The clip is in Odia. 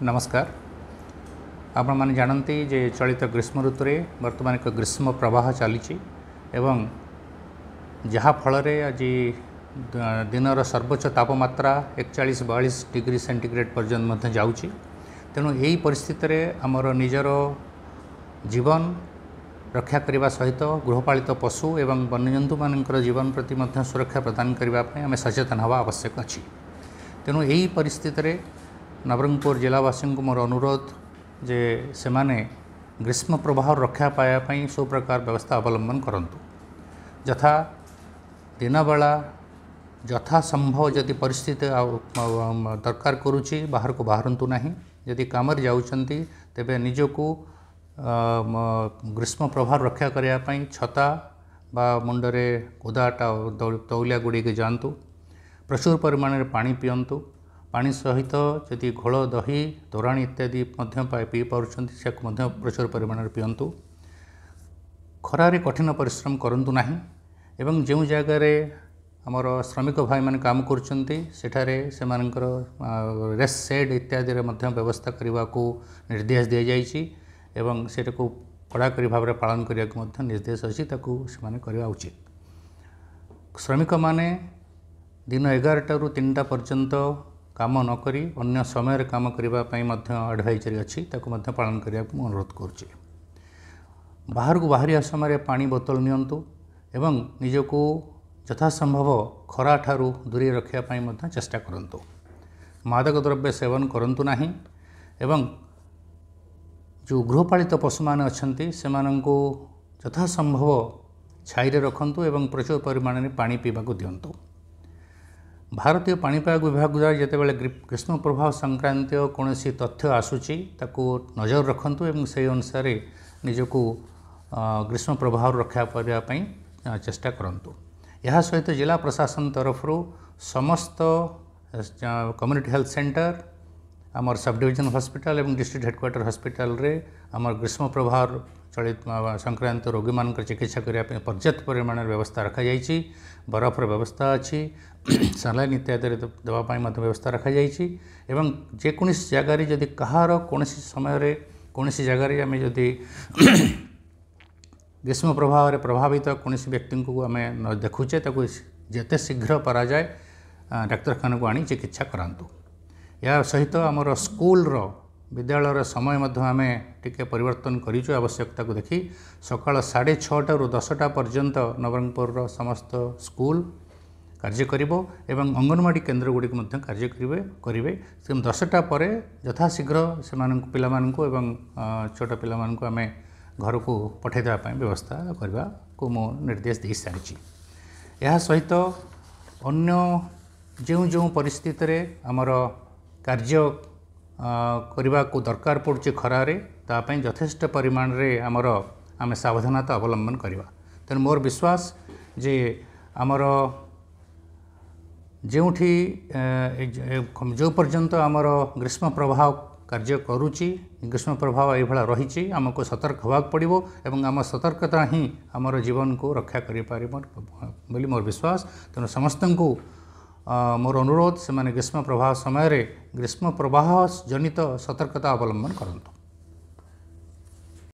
ନମସ୍କାର ଆପଣମାନେ ଜାଣନ୍ତି ଯେ ଚଳିତ ଗ୍ରୀଷ୍ମ ଋତୁରେ ବର୍ତ୍ତମାନ ଏକ ଗ୍ରୀଷ୍ମ ପ୍ରବାହ ଚାଲିଛି ଏବଂ ଯାହାଫଳରେ ଆଜି ଦ- ଦିନର ସର୍ବୋଚ୍ଚ ତାପମାତ୍ରା ଏକଚାଳିଶ ବୟାଳିଶ ଡିଗ୍ରୀ ସେଣ୍ଟିଗ୍ରେଡ଼ ପର୍ଯ୍ୟନ୍ତ ମଧ୍ୟ ଯାଉଛି। ତେଣୁ ଏହି ପରିସ୍ଥିତିରେ ଆମର ନିଜର ଜୀବନ ରକ୍ଷା କରିବା ସହିତ ଗୃହପାଳିତ ପଶୁ ଏବଂ ବନ୍ୟଜନ୍ତୁମାନଙ୍କର ଜୀବନ ପ୍ରତି ମଧ୍ୟ ସୁରକ୍ଷା ପ୍ରଦାନ କରିବା ପାଇଁ ଆମେ ସଚେତନ ହେବା ଆବଶ୍ୟକ ଅଛି। ତେଣୁ ଏହି ପରିସ୍ଥିତିରେ ନବରଙ୍ଗପୁର ଜିଲ୍ଲାବାସୀଙ୍କୁ ମୋର ଅନୁରୋଧ ଯେ ସେମାନେ ଗ୍ରୀଷ୍ମ ପ୍ରବାହରୁ ରକ୍ଷା ପାଇବା ପାଇଁ ସବୁ ପ୍ରକାର ବ୍ୟବସ୍ଥା ଅବଲମ୍ବନ କରନ୍ତୁ। ଯଥା ଦିନବେଳା ଯଥାସମ୍ଭବ ଯଦି ପରିସ୍ଥିତି ଆଉ ଆଉ ଦରକାର କରୁଛି ବାହାରକୁ ବାହାରନ୍ତୁ ନାହିଁ। ଯଦି କାମରେ ଯାଉଛନ୍ତି ତେବେ ନିଜକୁ ଅ, ମ, ଗ୍ରୀଷ୍ମ ପ୍ରଭାବ ରକ୍ଷା କରିବା ପାଇଁ ଛତା ବା ମୁଣ୍ଡରେ ଓଦା ଟା- ତଉ- ତଉଲିଆ ଗୁଡ଼ିକି ଯାଆନ୍ତୁ। ପ୍ରଚୁର ପରିମାଣରେ ପାଣି ପିଅନ୍ତୁ। ପାଣି ସହିତ ଯଦି ଘୋଳ ଦହି ତୋରାଣି ଇତ୍ୟାଦି ମଧ୍ୟ ପାଇ- ପାରୁଛନ୍ତି ସେକୁ ମଧ୍ୟ ପ୍ରଚୁର ପରିମାଣରେ ପିଅନ୍ତୁ। ଖରାରେ କଠିନ ପରିଶ୍ରମ କରନ୍ତୁ ନାହିଁ ଏବଂ ଯେଉଁ ଜାଗାରେ ଆମର ଶ୍ରମିକ ଭାଇମାନେ କାମ କରୁଛନ୍ତି ସେଠାରେ ସେମାନଙ୍କର ରେଷ୍ଟ ସେଡ୍ ଇତ୍ୟାଦିରେ ମଧ୍ୟ ବ୍ୟବସ୍ଥା କରିବାକୁ ନିର୍ଦ୍ଦେଶ ଦିଆଯାଇଛି ଏବଂ ସେଟାକୁ କଡ଼ାକଡ଼ି ଭାବରେ ପାଳନ କରିବାକୁ ମଧ୍ୟ ନିର୍ଦ୍ଦେଶ ଅଛି ତାକୁ ସେମାନେ କରିବା ଉଚିତ। ଶ୍ରମିକମାନେ ଦିନ ଏଗାରଟାରୁ ତିନିଟା ପର୍ଯ୍ୟନ୍ତ କାମ ନ କରି ଅନ୍ୟ ସମୟରେ କାମ କରିବା ପାଇଁ ମଧ୍ୟ ଆଡ଼ଭାଇଜରୀ ଅଛି ତାକୁ ମଧ୍ୟ ପାଳନ କରିବାକୁ ମୁଁ ଅନୁରୋଧ କରୁଛି। ବାହାରକୁ ବାହାରିବା ସମୟରେ ପାଣି ବୋତଲ ନିଅନ୍ତୁ ଏବଂ ନିଜକୁ ଯଥାସମ୍ଭବ ଖରାଠାରୁ ଦୂରେଇ ରଖିବା ପାଇଁ ମଧ୍ୟ ଚେଷ୍ଟା କରନ୍ତୁ। ମାଦକ ଦ୍ରବ୍ୟ ସେବନ କରନ୍ତୁ ନାହିଁ ଏବଂ ଯେଉଁ ଗୃହପାଳିତ ପଶୁମାନେ ଅଛନ୍ତି ସେମାନଙ୍କୁ ଯଥାସମ୍ଭବ ଛାଇରେ ରଖନ୍ତୁ ଏବଂ ପ୍ରଚୁର ପରିମାଣରେ ପାଣି ପିଇବାକୁ ଦିଅନ୍ତୁ। ଭାରତୀୟ ପାଣିପାଗ ବିଭାଗ ଦ୍ୱାରା ଯେତେବେଳେ ଗ୍ରୀ- ଗ୍ରୀଷ୍ମ ପ୍ରଭାବ ସଂକ୍ରାନ୍ତୀୟ କୌଣସି ତଥ୍ୟ ଆସୁଛି ତାକୁ ନଜର ରଖନ୍ତୁ ଏବଂ ସେହି ଅନୁସାରେ ନିଜକୁ ଅ, ଗ୍ରୀଷ୍ମ ପ୍ରଭାବରୁ ରକ୍ଷା କରିବା ପାଇଁ ଅ, ଚେଷ୍ଟା କରନ୍ତୁ। ଏହା ସହିତ ଜିଲ୍ଲା ପ୍ରଶାସନ ତରଫରୁ ସମସ୍ତ କମ୍ୟୁନିଟି ହେଲ୍ଥ ସେଣ୍ଟର ଆମର ସବ୍ ଡିଭିଜନ ହସ୍ପିଟାଲ ଏବଂ ଡିଷ୍ଟ୍ରିକ୍ଟ ହେଡ଼କ୍ୱାର୍ଟର ହସ୍ପିଟାଲରେ ଆମର ଗ୍ରୀଷ୍ମ ପ୍ରଭାବ ଚଳିତ ସଂକ୍ରାନ୍ତ ରୋଗୀମାନଙ୍କର ଚିକିତ୍ସା କରିବା ପାଇଁ ପର୍ଯ୍ୟାପ୍ତ ପରିମାଣରେ ବ୍ୟବସ୍ଥା ରଖାଯାଇଛି ବରଫର ବ୍ୟବସ୍ଥା ଅଛି ସାଲାଇନ୍ ଇତ୍ୟାଦିରେ ଦ- ଦେବା ପାଇଁ ମଧ୍ୟ ବ୍ୟବସ୍ଥା ରଖାଯାଇଛି ଏବଂ ଯେକୌଣସି ଜାଗାରେ ଯଦି କାହାର କୌଣସି ସମୟରେ କୌଣସି ଜାଗାରେ ଆମେ ଯଦି ଗ୍ରୀଷ୍ମ ପ୍ରଭାବରେ ପ୍ରଭାବିତ କୌଣସି ବ୍ୟକ୍ତିଙ୍କୁ ଆମେ ନ ଦେଖୁଛେ ତାକୁ ଯେତେ ଶୀଘ୍ର କରାଯାଏ ଆ, ଡାକ୍ତରଖାନାକୁ ଆଣି ଚିକିତ୍ସା କରାନ୍ତୁ ଏହା ସହିତ ଆମର ସ୍କୁଲର ବିଦ୍ୟାଳୟର ସମୟ ମଧ୍ୟ ଆମେ ଟିକେ ପରିବର୍ତ୍ତନ କରିଛୁ ଆବଶ୍ୟକତାକୁ ଦେଖି ସକାଳ ସାଢ଼େ ଛଅଟାରୁ ଦଶଟା ପର୍ଯ୍ୟନ୍ତ ନବରଙ୍ଗପୁରର ସମସ୍ତ ସ୍କୁଲ କାର୍ଯ୍ୟ କରିବ ଏବଂ ଅଙ୍ଗନବାଡ଼ି କେନ୍ଦ୍ରଗୁଡ଼ିକ ମଧ୍ୟ କାର୍ଯ୍ୟ କରିବେ କରିବେ। ସେ ଦଶଟା ପରେ ଯଥାଶୀଘ୍ର ସେମାନଙ୍କୁ ପିଲାମାନଙ୍କୁ ଏବଂ ଛୋଟ ପିଲାମାନଙ୍କୁ ଆମେ ଘରକୁ ପଠାଇ ଦେବା ପାଇଁ ବ୍ୟବସ୍ଥା କରିବାକୁ ମୁଁ ନିର୍ଦ୍ଦେଶ ଦେଇସାରିଛି ଏହା ସହିତ ଅନ୍ୟ ଯେଉଁ ଯେଉଁ ପରିସ୍ଥିତିରେ ଆମର କାର୍ଯ୍ୟ କରିବାକୁ ଦରକାର ପଡ଼ୁଛି ଖରାରେ ତା ପାଇଁ ଯଥେଷ୍ଟ ପରିମାଣରେ ଆମର ଆମେ ସାବଧାନତା ଅବଲମ୍ବନ କରିବା। ତେଣୁ ମୋର ବିଶ୍ୱାସ ଯେ ଆମର ଯେଉଁଠି ଯେଉଁ ପର୍ଯ୍ୟନ୍ତ ଆମର ଗ୍ରୀଷ୍ମ ପ୍ରଭାବ କାର୍ଯ୍ୟ କରୁଛି ଗ୍ରୀଷ୍ମ ପ୍ରଭାବ ଏଇଭଳିଆ ରହିଛି ଆମକୁ ସତର୍କ ହେବାକୁ ପଡ଼ିବ ଏବଂ ଆମ ସତର୍କତା ହିଁ ଆମର ଜୀବନକୁ ରକ୍ଷା କରିପାରିବ ବୋଲି ମୋର ବିଶ୍ୱାସ। ତେଣୁ ସମସ୍ତଙ୍କୁ ମୋର ଅନୁରୋଧ ସେମାନେ ଗ୍ରୀଷ୍ମ ପ୍ରବାହ ସମୟରେ ଗ୍ରୀଷ୍ମ ପ୍ରବାହ ଜନିତ ସତର୍କତା ଅବଲମ୍ବନ କରନ୍ତୁ।